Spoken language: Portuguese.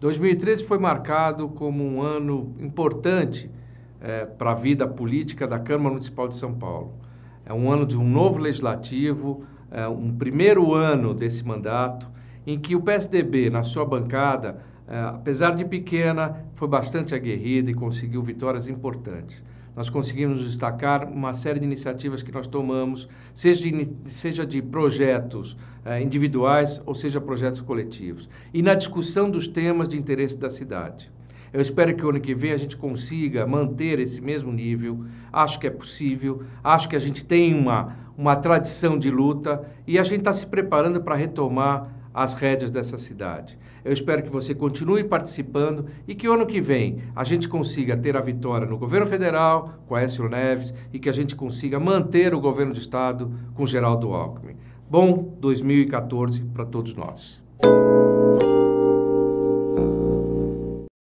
2013 foi marcado como um ano importante é, para a vida política da Câmara Municipal de São Paulo. É um ano de um novo legislativo, é um primeiro ano desse mandato, em que o PSDB, na sua bancada, é, apesar de pequena, foi bastante aguerrida e conseguiu vitórias importantes. Nós conseguimos destacar uma série de iniciativas que nós tomamos, seja de, seja de projetos eh, individuais ou seja projetos coletivos, e na discussão dos temas de interesse da cidade. Eu espero que o ano que vem a gente consiga manter esse mesmo nível. Acho que é possível. Acho que a gente tem uma, uma tradição de luta e a gente está se preparando para retomar as rédeas dessa cidade. Eu espero que você continue participando e que ano que vem a gente consiga ter a vitória no governo federal com Aécio Neves e que a gente consiga manter o governo de estado com Geraldo Alckmin. Bom 2014 para todos nós.